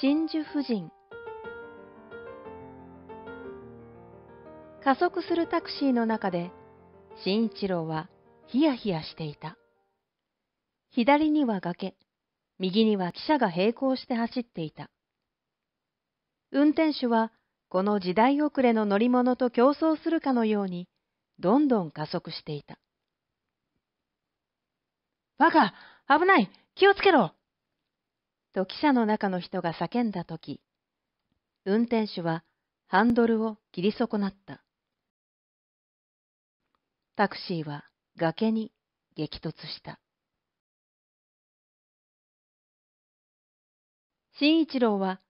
真珠夫人加速するタクシーの中で、新一郎はヒヤヒヤしていた。左には崖、右には汽車が並行して走っていた。運転手はこの時代遅れの乗り物と競争するかのように、どんどん加速していた。バカ危ない気をつけろと汽車の中の人が叫んだとき、運転手はハンドルを切り損なった。タクシーは崖に激突した。新一郎は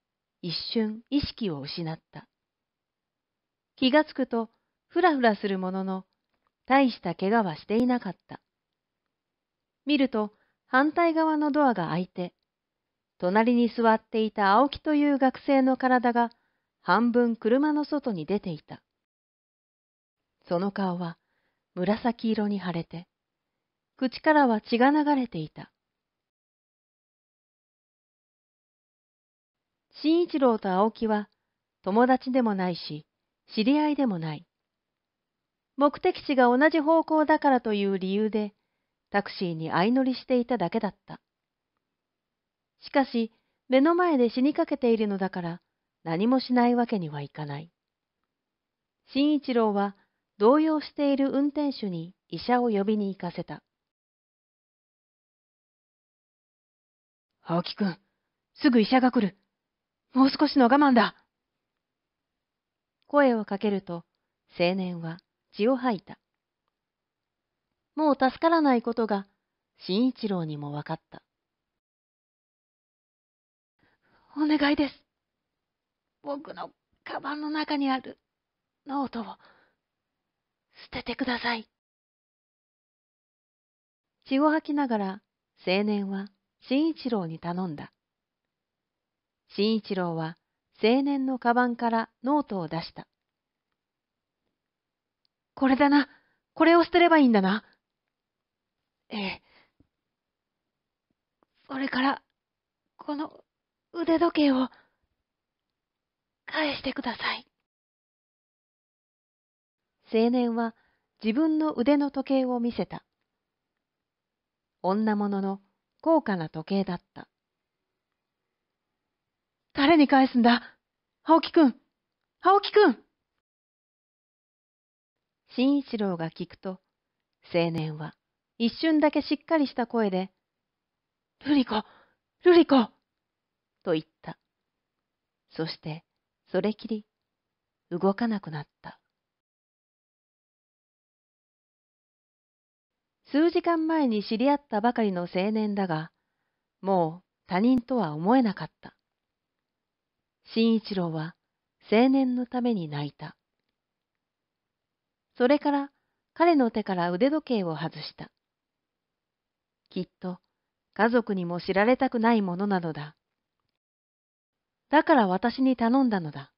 一瞬意識を失った。気がつくとふらふらするものの、大した怪我はしていなかった。見ると反対側のドアが開いて、隣に座っていた青木という学生の体が半分車の外に出ていた。その顔は紫色に腫れて、口からは血が流れていた。新一郎と青木は友達でもないし、知り合いでもない。目的地が同じ方向だからという理由で、タクシーに相乗りしていただけだった。しかし、目の前で死にかけているのだから、何もしないわけにはいかない。新一郎は動揺している運転手に医者を呼びに行かせた。青木くん、すぐ医者が来る。もう少しの我慢だ。声をかけると、青年は血を吐いた。もう助からないことが、新一郎にも分かった。お願いです。僕のカバンの中にあるノートを捨ててください。血を吐きながら青年は新一郎に頼んだ。新一郎は青年のカバンからノートを出した。これだな。これを捨てればいいんだな。ええ。それから、この腕時計を返してください。青年は自分の腕の時計を見せた。女物の高価な時計だった。誰に返すんだ？青木くん青木くん新一郎が聞くと、青年は一瞬だけしっかりした声で、ルリコルリコと言った。そして、それきり、動かなくなった。数時間前に知り合ったばかりの青年だが、もう他人とは思えなかった。新一郎は青年のために泣いた。それから彼の手から腕時計を外した。きっと家族にも知られたくないものなのだ。だから私に頼んだのだ。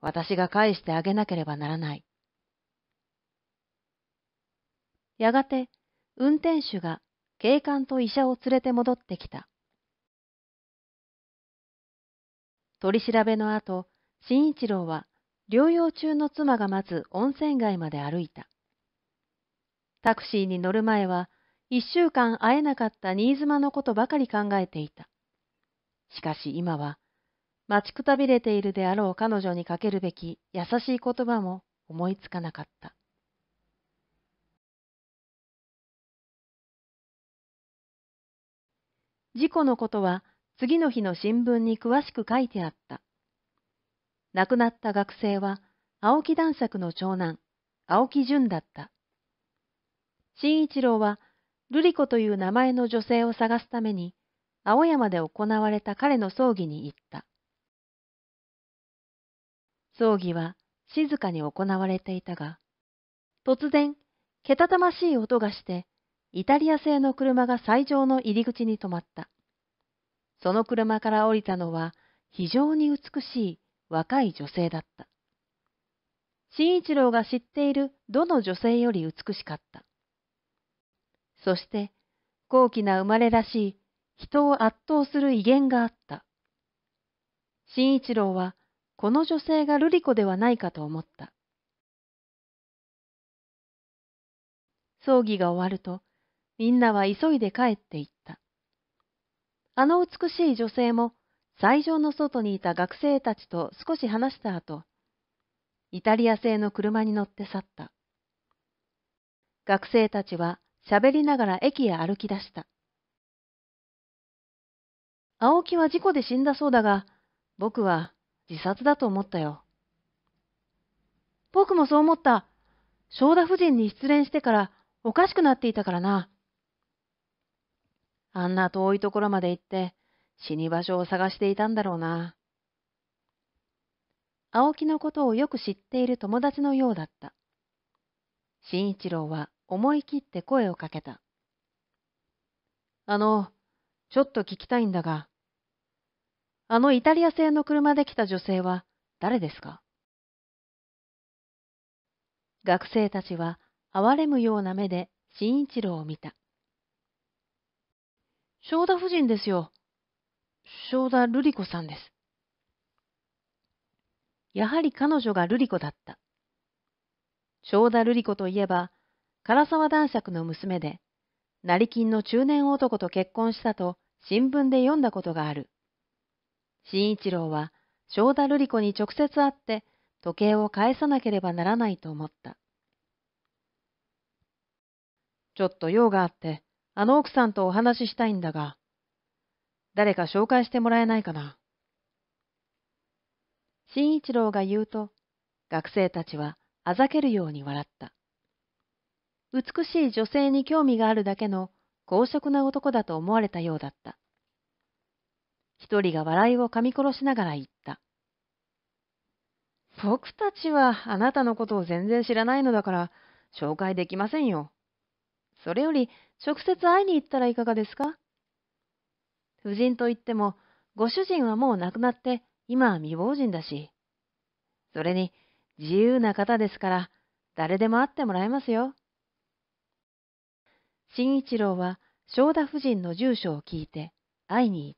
私が返してあげなければならない。やがて、運転手が警官と医者を連れて戻ってきた。取り調べの後、新一郎は療養中の妻が待つ温泉街まで歩いた。タクシーに乗る前は、一週間会えなかった新妻のことばかり考えていた。しかし今は、待ちくたびれているであろう彼女にかけるべき優しい言葉も思いつかなかった。事故のことは次の日の新聞に詳しく書いてあった。亡くなった学生は青木男爵の長男、青木淳だった。新一郎は瑠璃子という名前の女性を探すために青山で行われた彼の葬儀に行った。葬儀は静かに行われていたが、突然、けたたましい音がして、イタリア製の車が斎場の入り口に止まった。その車から降りたのは非常に美しい若い女性だった。新一郎が知っているどの女性より美しかった。そして、高貴な生まれらしい人を圧倒する威厳があった。新一郎はこの女性が瑠璃子ではないかと思った。葬儀が終わると、みんなは急いで帰って行った。あの美しい女性も、斎場の外にいた学生たちと少し話した後、イタリア製の車に乗って去った。学生たちは喋りながら駅へ歩き出した。青木は事故で死んだそうだが、僕は自殺だと思ったよ。僕もそう思った。正田夫人に失恋してからおかしくなっていたからな。あんな遠いところまで行って死に場所を探していたんだろうな。青木のことをよく知っている友達のようだった。新一郎は思い切って声をかけた。あの、ちょっと聞きたいんだが、あのイタリア製の車で来た女性は誰ですか？学生たちは哀れむような目で新一郎を見た。正田夫人ですよ。正田瑠璃子さんです。やはり彼女が瑠璃子だった。正田瑠璃子といえば、唐沢男爵の娘で、成金の中年男と結婚したと新聞で読んだことがある。新一郎は正田瑠璃子に直接会って時計を返さなければならないと思った。ちょっと用があって、あの奥さんとお話ししたいんだが、誰か紹介してもらえないかな。新一郎が言うと、学生たちはあざけるように笑った。美しい女性に興味があるだけの公職な男だと思われたようだった。一人が笑いを噛み殺しながら言った。僕たちはあなたのことを全然知らないのだから紹介できませんよ。それより直接会いに行ったらいかがですか？夫人といっても、ご主人はもう亡くなって今は未亡人だし。それに自由な方ですから誰でも会ってもらえますよ。新一郎は正田夫人の住所を聞いて会いに行った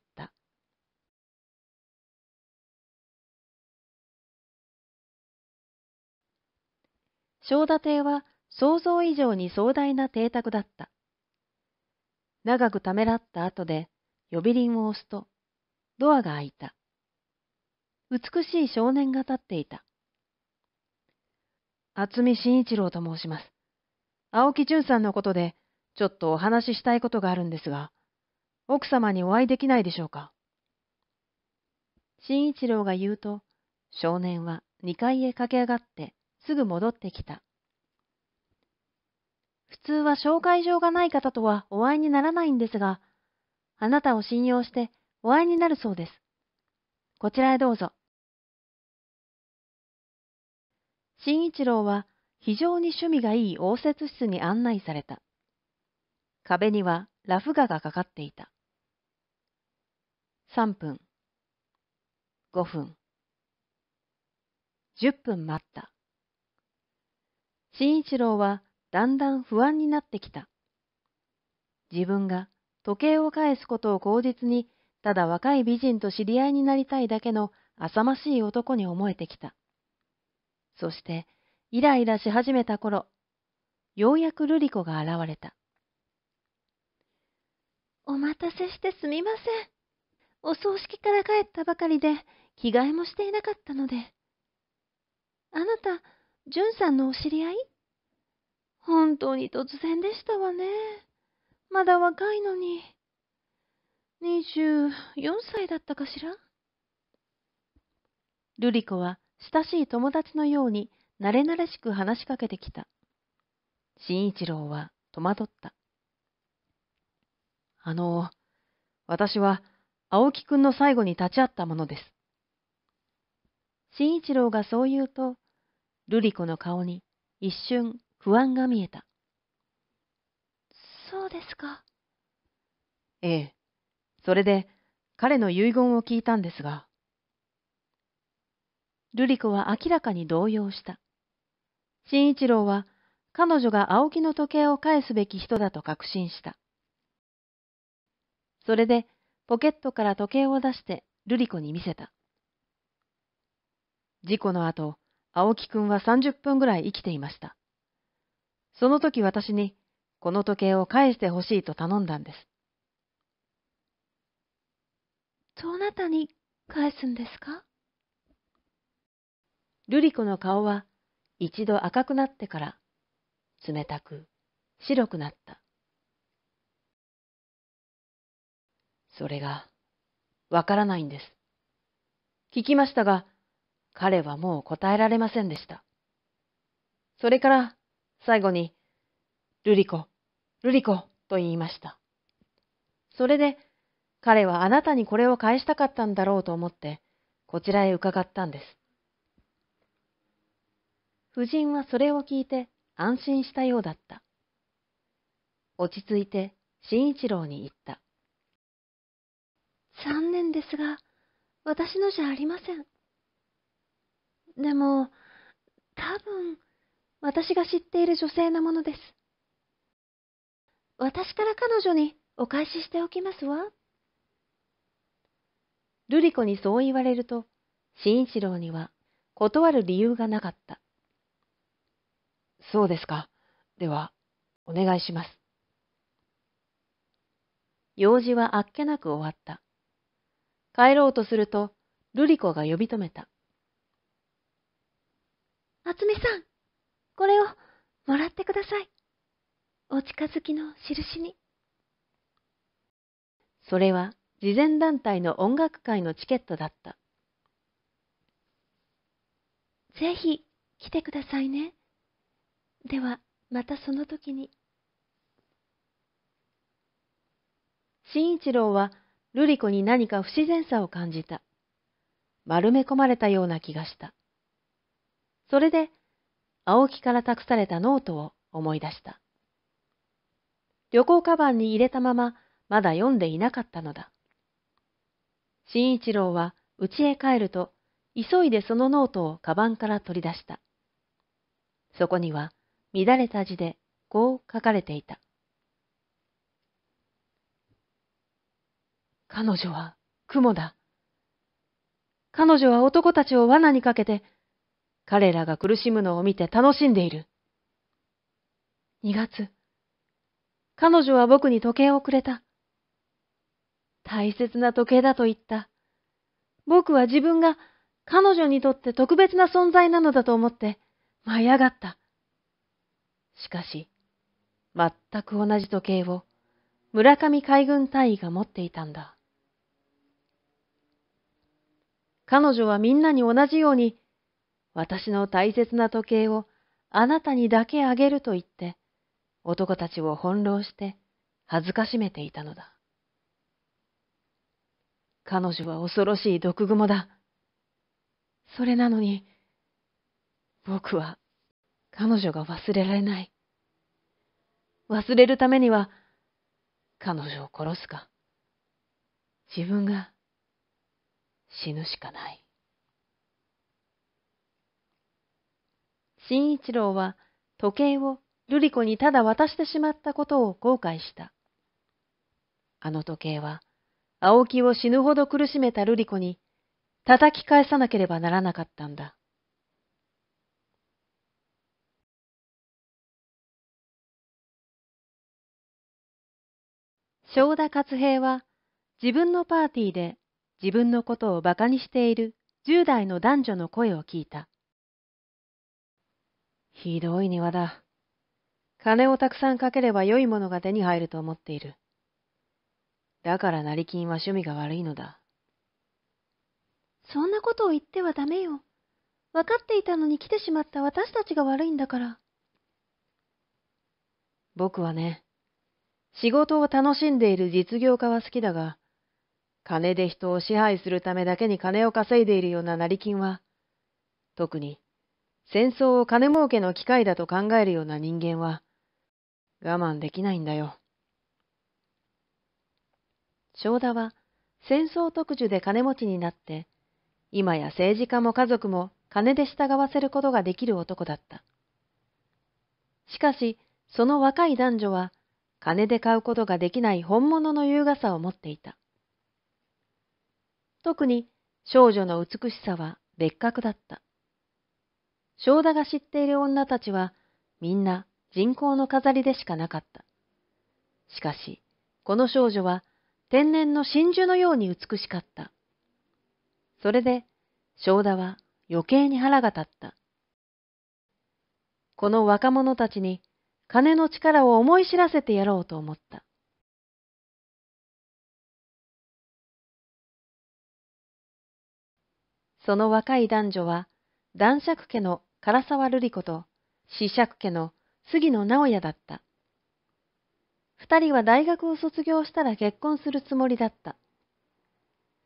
た。正田邸は想像以上に壮大な邸宅だった。長くためらった後で呼び鈴を押すと、ドアが開いた。美しい少年が立っていた。厚見真一郎と申します。青木淳さんのことで、ちょっとお話ししたいことがあるんですが、奥様にお会いできないでしょうか？真一郎が言うと、少年は二階へ駆け上がってすぐ戻ってきた。普通は紹介状がない方とはお会いにならないんですが、あなたを信用してお会いになるそうです。こちらへどうぞ。新一郎は非常に趣味がいい応接室に案内された。壁にはラフ画がかかっていた。3分、5分、10分待った。新一郎はだんだん不安になってきた。自分が時計を返すことを口実に、ただ若い美人と知り合いになりたいだけの浅ましい男に思えてきた。そして、イライラし始めた頃、ようやく瑠璃子が現れた。お待たせしてすみません。お葬式から帰ったばかりで、着替えもしていなかったので。あなた、純さんのお知り合い？本当に突然でしたわね。まだ若いのに。24歳だったかしら？瑠璃子は親しい友達のように慣れ慣れしく話しかけてきた。新一郎は戸惑った。あの、私は青木くんの最後に立ち会ったものです。新一郎がそう言うと、瑠璃子の顔に一瞬不安が見えた。そうですか。ええ。それで、彼の遺言を聞いたんですが。瑠璃子は明らかに動揺した。新一郎は、彼女が青木の時計を返すべき人だと確信した。それで、ポケットから時計を出して、瑠璃子に見せた。事故の後、青木くんは30分ぐらい生きていました。その時私に、この時計を返してほしいと頼んだんです。どなたに返すんですか？瑠璃子の顔は一度赤くなってから冷たく白くなった。それがわからないんです。聞きましたが、彼はもう答えられませんでした。それから最後に、ルリコ、ルリコと言いました。それで彼はあなたにこれを返したかったんだろうと思ってこちらへ伺ったんです。夫人はそれを聞いて安心したようだった。落ち着いて新一郎に言った。残念ですが、私のじゃありません。でも、多分、私が知っている女性のものです。私から彼女にお返ししておきますわ。瑠璃子にそう言われると、新一郎には断る理由がなかった。そうですか。では、お願いします。用事はあっけなく終わった。帰ろうとすると、瑠璃子が呼び止めた。厚美さん、これをもらってください。お近づきの印に。それは慈善団体の音楽会のチケットだった。ぜひ来てくださいね。では、またその時に。新一郎は、瑠璃子に何か不自然さを感じた。丸め込まれたような気がした。それで、青木から託されたノートを思い出した。旅行カバンに入れたまま、まだ読んでいなかったのだ。新一郎は家へ帰ると、急いでそのノートをカバンから取り出した。そこには、乱れた字でこう書かれていた。彼女は雲だ。彼女は男たちを罠にかけて、彼らが苦しむのを見て楽しんでいる。二月、彼女は僕に時計をくれた。大切な時計だと言った。僕は自分が彼女にとって特別な存在なのだと思って舞い上がった。しかし、全く同じ時計を村上海軍隊員が持っていたんだ。彼女はみんなに同じように、私の大切な時計をあなたにだけあげると言って、男たちを翻弄して恥ずかしめていたのだ。彼女は恐ろしい毒蜘蛛だ。それなのに、僕は彼女が忘れられない。忘れるためには、彼女を殺すか、自分が死ぬしかない。新一郎は時計を瑠璃子にただ渡してしまったことを後悔した。あの時計は、青木を死ぬほど苦しめた瑠璃子に叩き返さなければならなかったんだ。正田勝平は自分のパーティーで自分のことを馬鹿にしている10代の男女の声を聞いた。ひどい庭だ。金をたくさんかければ良いものが手に入ると思っている。だから成金は趣味が悪いのだ。そんなことを言ってはダメよ。分かっていたのに来てしまった私たちが悪いんだから。僕はね、仕事を楽しんでいる実業家は好きだが、金で人を支配するためだけに金を稼いでいるような成金は、特に戦争を金儲けの機会だと考えるような人間は、我慢できないんだよ。正田は戦争特需で金持ちになって、今や政治家も家族も金で従わせることができる男だった。しかし、その若い男女は、金で買うことができない本物の優雅さを持っていた。特に少女の美しさは別格だった。正田が知っている女たちは、みんな人工の飾りでしかなかった。しかし、この少女は天然の真珠のように美しかった。それで、正田は余計に腹が立った。この若者たちに金の力を思い知らせてやろうと思った。その若い男女は、男爵家の唐沢瑠璃子と、子爵家の杉野直也だった。二人は大学を卒業したら結婚するつもりだった。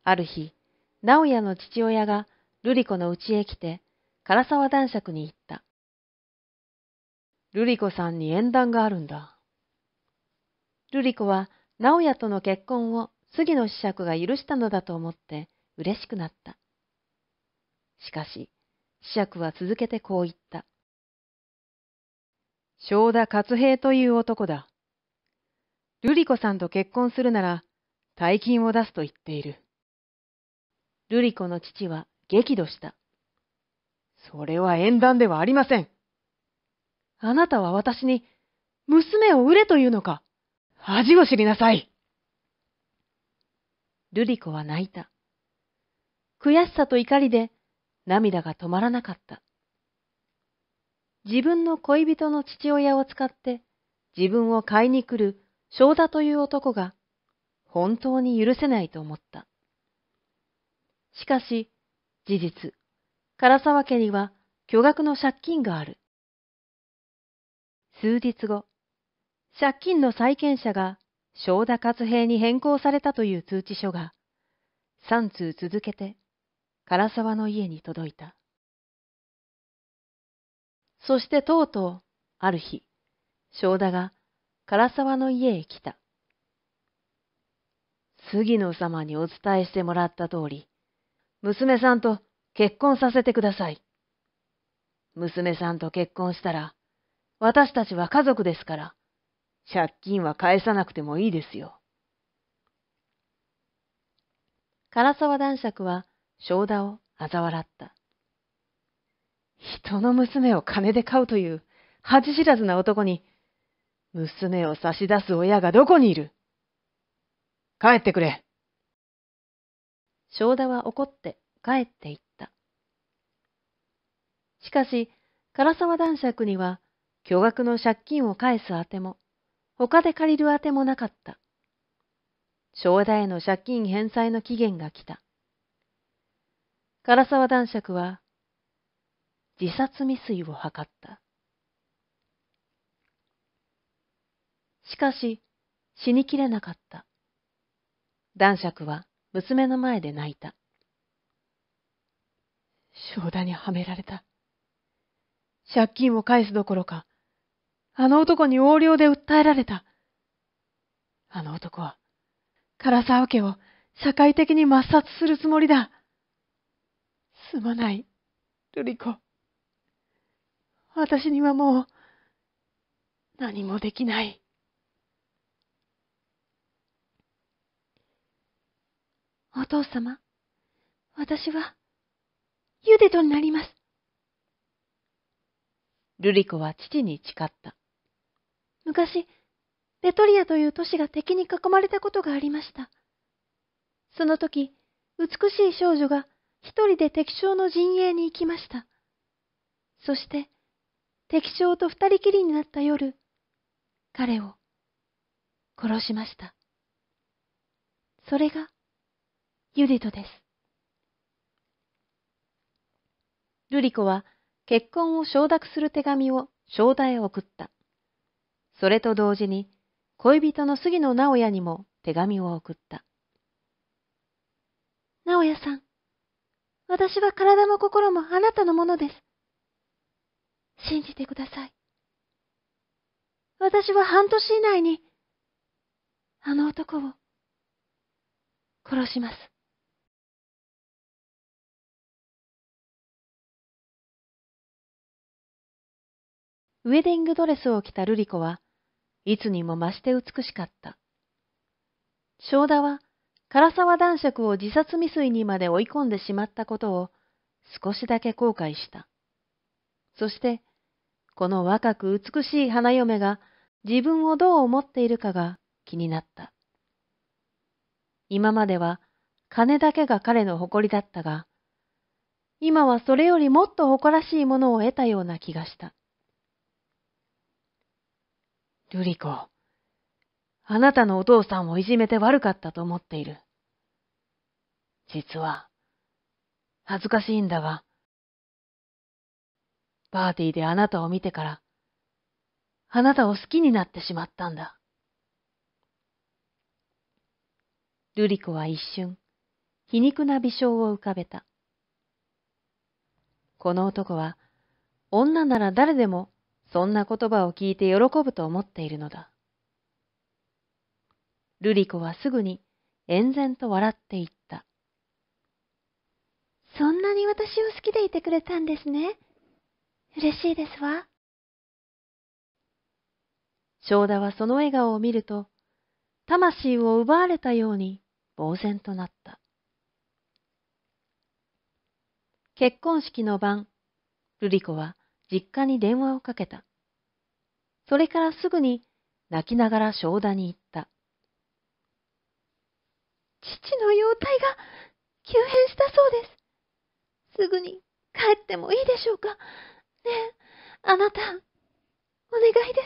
ある日、直也の父親が瑠璃子の家へ来て、唐沢男爵に言った。瑠璃子さんに縁談があるんだ。瑠璃子は直也との結婚を杉野子爵が許したのだと思って嬉しくなった。しかし、子爵は続けてこう言った。正田勝平という男だ。瑠璃子さんと結婚するなら、大金を出すと言っている。瑠璃子の父は激怒した。それは縁談ではありません。あなたは私に娘を売れというのか恥を知りなさい。瑠璃子は泣いた。悔しさと怒りで涙が止まらなかった。自分の恋人の父親を使って自分を買いに来る正田という男が本当に許せないと思った。しかし、事実、唐沢家には巨額の借金がある。数日後、借金の債権者が正田勝平に変更されたという通知書が3通続けて唐沢の家に届いた。そしてとうとう、ある日、正田が唐沢の家へ来た。杉野様にお伝えしてもらった通り、娘さんと結婚させてください。娘さんと結婚したら、私たちは家族ですから、借金は返さなくてもいいですよ。唐沢男爵は正田を嘲笑った。人の娘を金で買うという恥知らずな男に、娘を差し出す親がどこにいる？帰ってくれ。正田は怒って帰って行った。しかし、唐沢男爵には巨額の借金を返すあても、他で借りるあてもなかった。正田への借金返済の期限が来た。唐沢男爵は自殺未遂を図った。しかし、死にきれなかった。男爵は娘の前で泣いた。正田にはめられた。借金を返すどころか、あの男に横領で訴えられた。あの男は、唐沢家を社会的に抹殺するつもりだ。すまない、瑠璃子。私にはもう、何もできない。お父様、私は、ユデトになります。ルリコは父に誓った。昔、レトリアという都市が敵に囲まれたことがありました。その時、美しい少女が一人で敵将の陣営に行きました。そして、敵将と二人きりになった夜、彼を殺しました。それが、ユディトです。ルリコは結婚を承諾する手紙を正田へ送った。それと同時に恋人の杉野直也にも手紙を送った。直也さん、私は体も心もあなたのものです。信じてください。私は半年以内に、あの男を、殺します。ウェディングドレスを着た瑠璃子はいつにも増して美しかった。正田は唐沢男爵を自殺未遂にまで追い込んでしまったことを少しだけ後悔した。そして、この若く美しい花嫁が自分をどう思っているかが気になった。今までは金だけが彼の誇りだったが、今はそれよりもっと誇らしいものを得たような気がした。ルリコ、あなたのお父さんをいじめて悪かったと思っている。実は、恥ずかしいんだが、パーティーであなたを見てから、あなたを好きになってしまったんだ。ルリコは一瞬、皮肉な微笑を浮かべた。この男は、女なら誰でもそんな言葉を聞いて喜ぶと思っているのだ。ルリコはすぐに延然と笑っていた。そんなに私を好きでいてくれたんですね。嬉しいですわ。正田はその笑顔を見ると、魂を奪われたように呆然となった。結婚式の晩、ルリコは実家に電話をかけた。それからすぐに泣きながら正田に言った。父の容体が急変したそうです。すぐに帰ってもいいでしょうか？ねえ、あなた、お願いで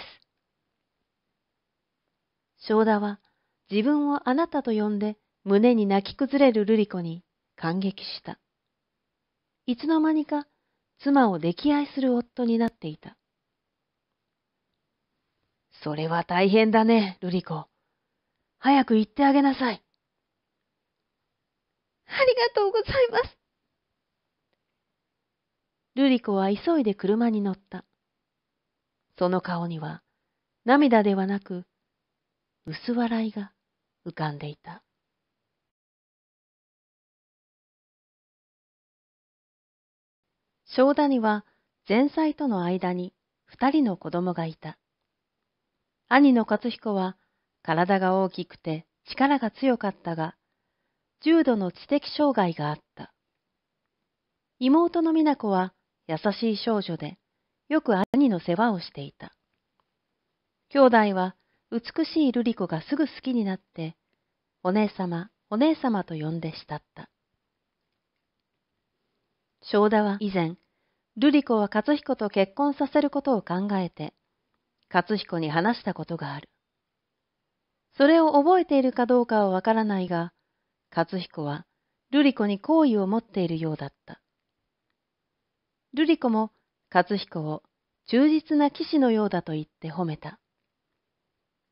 す。正田は自分をあなたと呼んで胸に泣き崩れる瑠璃子に感激した。いつの間にか妻を溺愛する夫になっていた。それは大変だね、瑠璃子。早く行ってあげなさい。ありがとうございます。瑠璃子は急いで車に乗った。その顔には涙ではなく薄笑いが浮かんでいた。正田には前妻との間に二人の子供がいた。兄の勝彦は体が大きくて力が強かったが、重度の知的障害があった。妹の美奈子は優しい少女で、よく兄の世話をしていた。兄弟は美しい瑠璃子がすぐ好きになって、お姉様、お姉様と呼んで慕った。正田は以前、瑠璃子は勝彦と結婚させることを考えて、勝彦に話したことがある。それを覚えているかどうかはわからないが、勝彦は瑠璃子に好意を持っているようだった。瑠璃子も勝彦を忠実な騎士のようだと言って褒めた。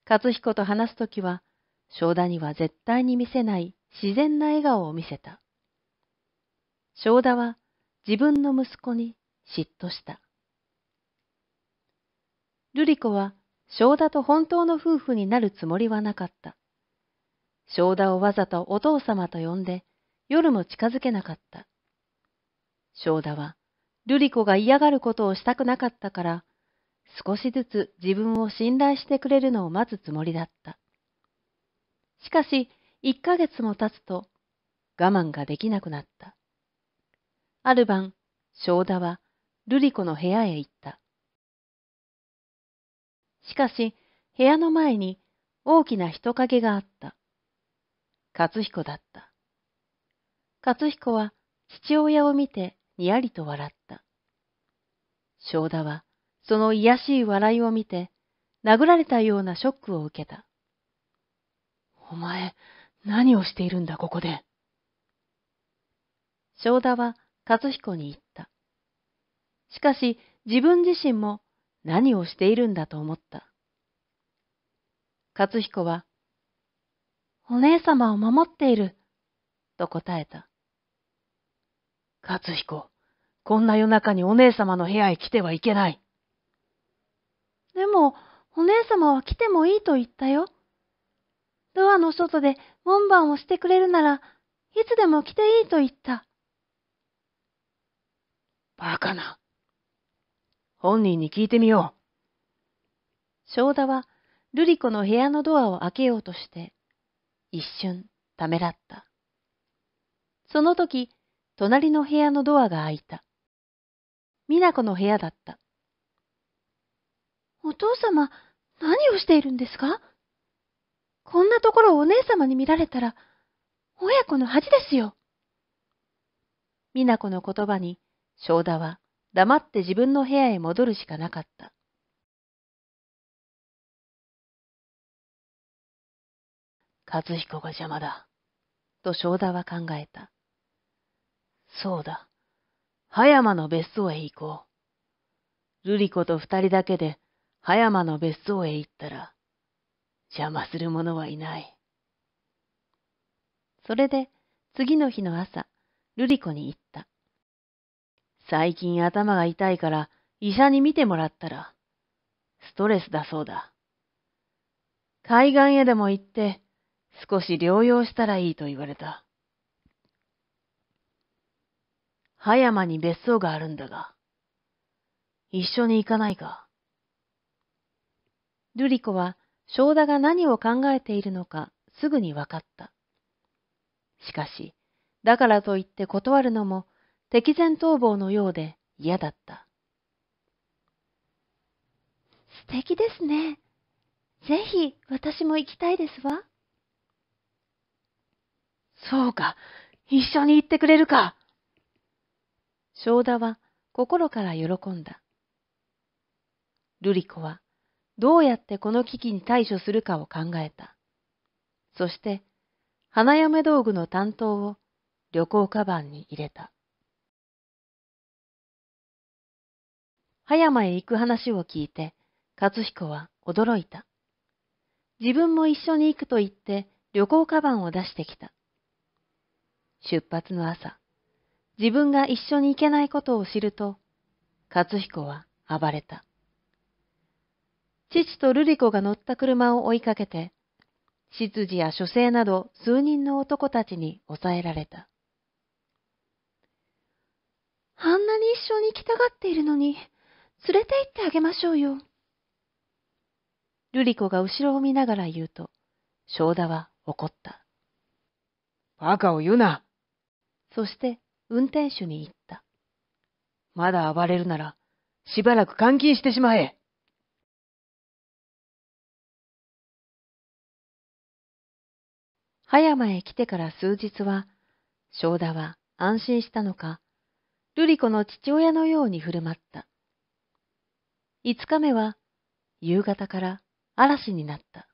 勝彦と話すときは、正田には絶対に見せない自然な笑顔を見せた。正田は自分の息子に嫉妬した。瑠璃子は正田と本当の夫婦になるつもりはなかった。正田をわざとお父様と呼んで夜も近づけなかった。正田は瑠璃子が嫌がることをしたくなかったから、少しずつ自分を信頼してくれるのを待つつもりだった。しかし、一ヶ月も経つと、我慢ができなくなった。ある晩、正田は、瑠璃子の部屋へ行った。しかし、部屋の前に大きな人影があった。勝彦だった。勝彦は父親を見てにやりと笑った。正田はその癒しい笑いを見て、殴られたようなショックを受けた。お前、何をしているんだ、ここで。正田は和彦に言った。しかし、自分自身も何をしているんだと思った。勝彦は、お姉様を守っている、と答えた。勝彦、こんな夜中にお姉様の部屋へ来てはいけない。でも、お姉様は来てもいいと言ったよ。ドアの外で門番をしてくれるなら、いつでも来ていいと言った。バカな。本人に聞いてみよう。正田は、瑠璃子の部屋のドアを開けようとして、一瞬ためらった。その時、隣の部屋のドアが開いた。美奈子の部屋だった。お父様、何をしているんですか？こんなところをお姉様に見られたら、親子の恥ですよ。美奈子の言葉に、正田は黙って自分の部屋へ戻るしかなかった。和彦が邪魔だ。と正田は考えた。そうだ。葉山の別荘へ行こう。瑠璃子と二人だけで葉山の別荘へ行ったら、邪魔する者はいない。それで次の日の朝、瑠璃子に言った。最近頭が痛いから医者に診てもらったら、ストレスだそうだ。海岸へでも行って少し療養したらいいと言われた。葉山に別荘があるんだが、一緒に行かないか。瑠璃子は正田が何を考えているのかすぐに分かった。しかし、だからといって断るのも敵前逃亡のようで嫌だった。素敵ですね。ぜひ私も行きたいですわ。そうか、一緒に行ってくれるか。正田は心から喜んだ。瑠璃子はどうやってこの危機に対処するかを考えた。そして、花嫁道具の担当を旅行カバンに入れた。葉山へ行く話を聞いて、勝彦は驚いた。自分も一緒に行くと言って旅行カバンを出してきた。出発の朝、自分が一緒に行けないことを知ると、勝彦は暴れた。父と瑠璃子が乗った車を追いかけて、執事や書生など数人の男たちに抑えられた。あんなに一緒に行きたがっているのに、連れて行ってあげましょうよ。瑠璃子が後ろを見ながら言うと、正田は怒った。バカを言うな。そして運転手に言った。まだ暴れるなら、しばらく監禁してしまえ。葉山へ来てから数日は、正田は安心したのか、瑠璃子の父親のように振る舞った。五日目は、夕方から嵐になった。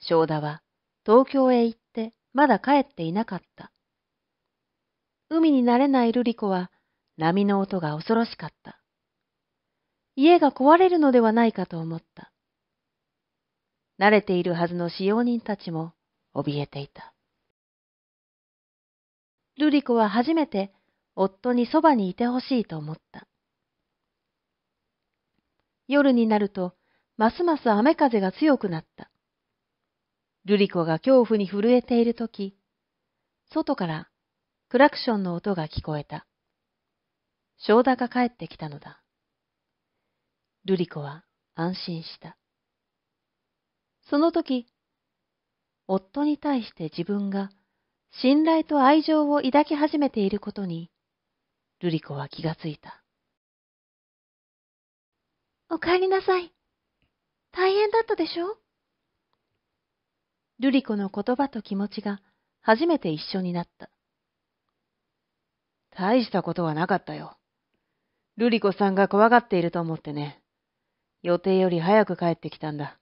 正田は東京へ行ってまだ帰っていなかった。海に慣れない瑠璃子は波の音が恐ろしかった。家が壊れるのではないかと思った。慣れているはずの使用人たちも怯えていた。瑠璃子は初めて夫にそばにいてほしいと思った。夜になると、ますます雨風が強くなった。瑠璃子が恐怖に震えているとき、外からクラクションの音が聞こえた。正田が帰ってきたのだ。瑠璃子は安心した。その時、夫に対して自分が信頼と愛情を抱き始めていることに、瑠璃子は気がついた。お帰りなさい。大変だったでしょ？瑠璃子の言葉と気持ちが初めて一緒になった。大したことはなかったよ。瑠璃子さんが怖がっていると思ってね。予定より早く帰ってきたんだ。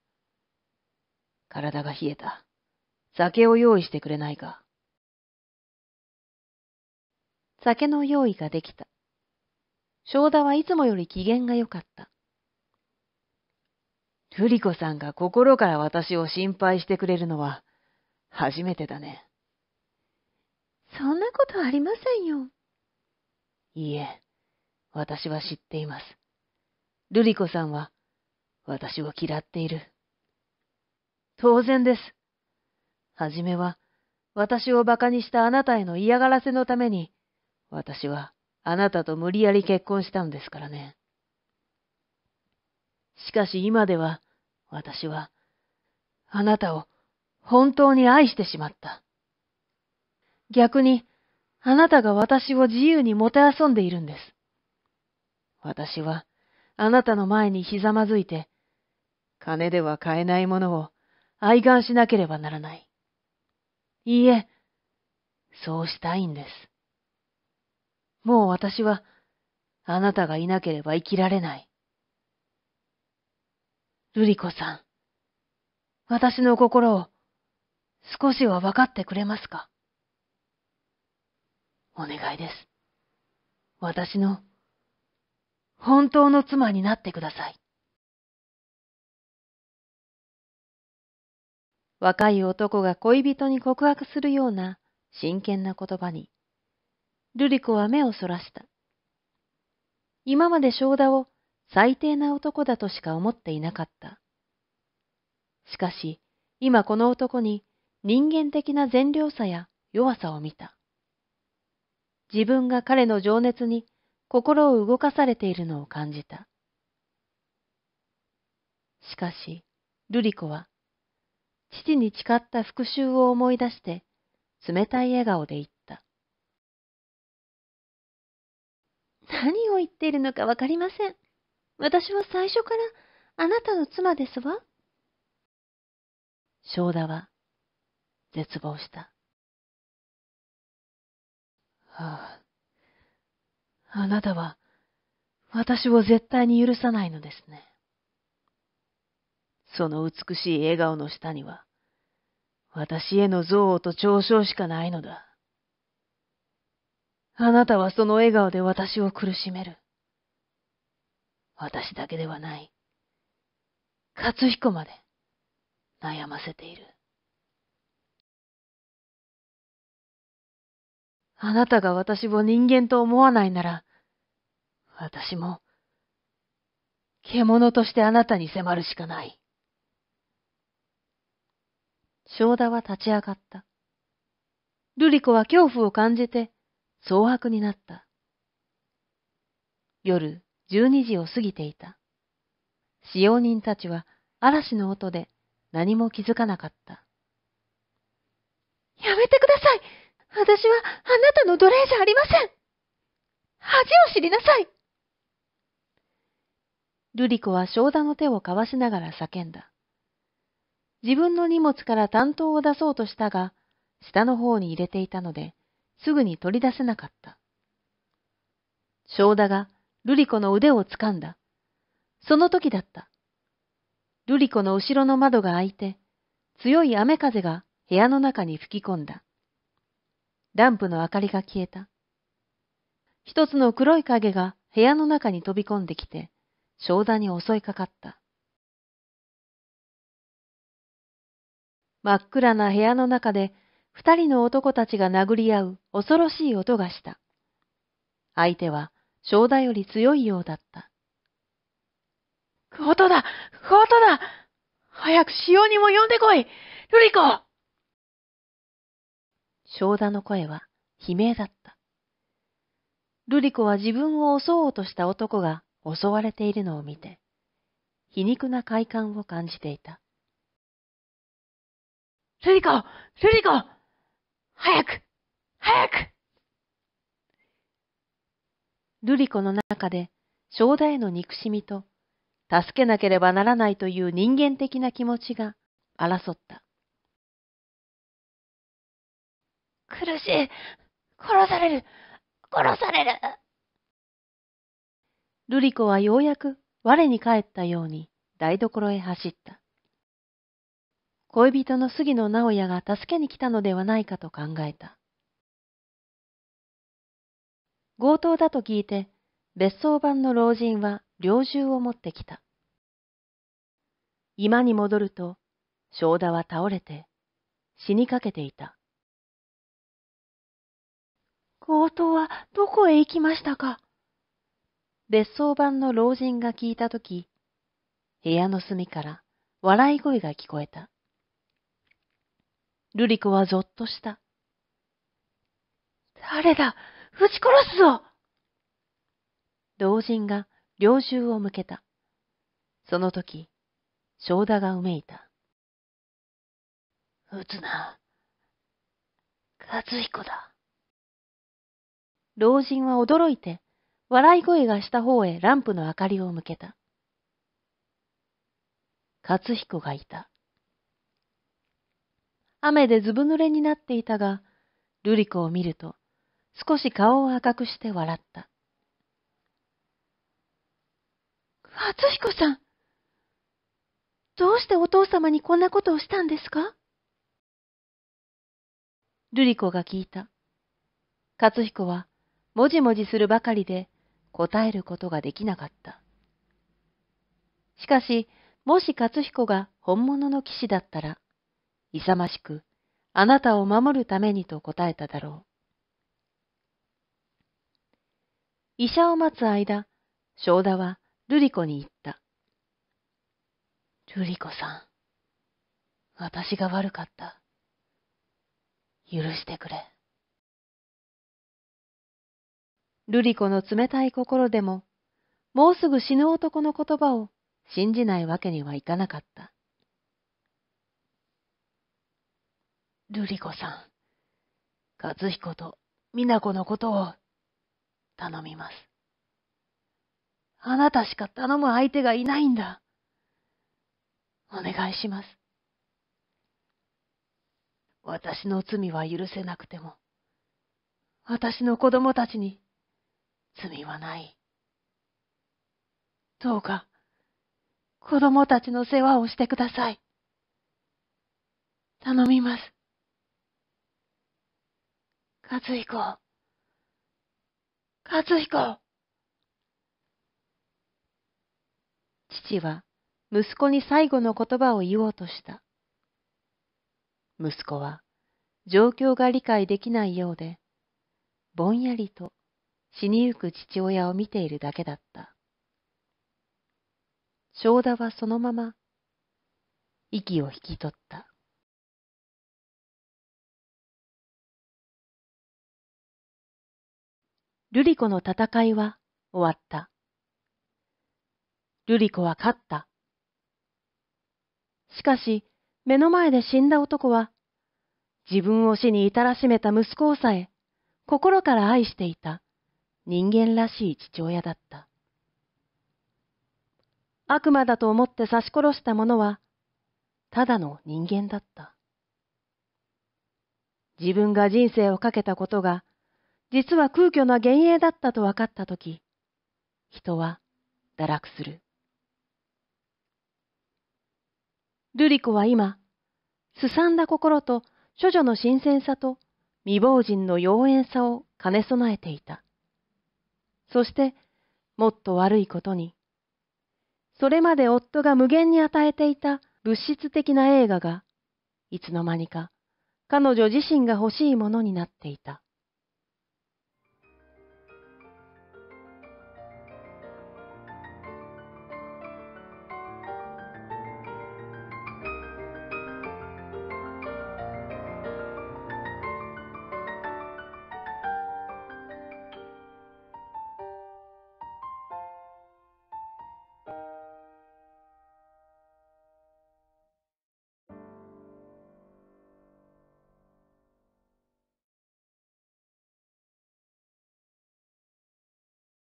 体が冷えた。酒を用意してくれないか。酒の用意ができた。正田はいつもより機嫌が良かった。瑠璃子さんが心から私を心配してくれるのは初めてだね。そんなことありませんよ。いいえ、私は知っています。瑠璃子さんは、私を嫌っている。当然です。はじめは、私を馬鹿にしたあなたへの嫌がらせのために、私はあなたと無理やり結婚したんですからね。しかし今では、私は、あなたを本当に愛してしまった。逆に、あなたが私を自由にもてあそんでいるんです。私はあなたの前にひざまずいて、金では買えないものを愛願しなければならない。いいえ、そうしたいんです。もう私は、あなたがいなければ生きられない。ルリコさん、私の心を少しは分かってくれますか？お願いです。私の本当の妻になってください。若い男が恋人に告白するような真剣な言葉に、ルリコは目をそらした。今まで正田を最低な男だとしか思っていなかった。しかし、今この男に人間的な善良さや弱さを見た。自分が彼の情熱に心を動かされているのを感じた。しかし、ルリコは父に誓った復讐を思い出して、冷たい笑顔で言った。何を言っているのかわかりません。私は最初からあなたの妻ですわ。正田は絶望した。はあ、あなたは私を絶対に許さないのですね。その美しい笑顔の下には、私への憎悪と嘲笑しかないのだ。あなたはその笑顔で私を苦しめる。私だけではない。勝彦まで悩ませている。あなたが私を人間と思わないなら、私も、獣としてあなたに迫るしかない。正田は立ち上がった。瑠璃子は恐怖を感じて、蒼白になった。夜十二時を過ぎていた。使用人たちは嵐の音で何も気づかなかった。やめてください私はあなたの奴隷じゃありません恥を知りなさい瑠璃子は正田の手をかわしながら叫んだ。自分の荷物から担当を出そうとしたが、下の方に入れていたので、すぐに取り出せなかった。正田が瑠璃子の腕を掴んだ。その時だった。瑠璃子の後ろの窓が開いて、強い雨風が部屋の中に吹き込んだ。ランプの明かりが消えた。一つの黒い影が部屋の中に飛び込んできて、正田に襲いかかった。真っ暗な部屋の中で二人の男たちが殴り合う恐ろしい音がした。相手は正田より強いようだった。強盗だ？強盗だ？早く潮にも呼んでこいルリコ正田の声は悲鳴だった。ルリコは自分を襲おうとした男が襲われているのを見て、皮肉な快感を感じていた。ルリコルリコ早く早くルリコの中で正田への憎しみと、助けなければならないという人間的な気持ちが争った。苦しい殺される殺されるルリコはようやく我に返ったように台所へ走った。恋人の杉野直哉が助けに来たのではないかと考えた。強盗だと聞いて、別荘版の老人は猟銃を持ってきた。今に戻ると、正田は倒れて、死にかけていた。強盗はどこへ行きましたか？別荘版の老人が聞いたとき、部屋の隅から笑い声が聞こえた。ルリコはぞっとした。誰だ？撃ち殺すぞ老人が猟銃を向けた。その時、正田がうめいた。撃つな。勝彦だ。老人は驚いて、笑い声がした方へランプの明かりを向けた。勝彦がいた。雨でずぶ濡れになっていたが、瑠璃子を見ると、少し顔を赤くして笑った。初彦さん、どうしてお父様にこんなことをしたんですか？瑠璃子が聞いた。勝彦は、もじもじするばかりで答えることができなかった。しかし、もし勝彦が本物の騎士だったら、勇ましく、あなたを守るためにと答えただろう。医者を待つ間、正田は瑠璃子に言った。瑠璃子さん、私が悪かった。許してくれ。瑠璃子の冷たい心でも、もうすぐ死ぬ男の言葉を信じないわけにはいかなかった。瑠璃子さん、勝彦と美奈子のことを頼みます。あなたしか頼む相手がいないんだ。お願いします。私の罪は許せなくても、私の子供たちに罪はない。どうか、子供たちの世話をしてください。頼みます。和彦。和彦。父は息子に最後の言葉を言おうとした。息子は状況が理解できないようで、ぼんやりと死にゆく父親を見ているだけだった。正田はそのまま息を引き取った。瑠璃子の戦いは終わった。瑠璃子は勝った。しかし、目の前で死んだ男は、自分を死に至らしめた息子をさえ、心から愛していた人間らしい父親だった。悪魔だと思って刺し殺した者は、ただの人間だった。自分が人生をかけたことが、実は空虚な幻影だったと分かったとき、人は堕落する。瑠璃子は今、すさんだ心と処女の新鮮さと未亡人の妖艶さを兼ね備えていた。そして、もっと悪いことに、それまで夫が無限に与えていた物質的な映画が、いつの間にか彼女自身が欲しいものになっていた。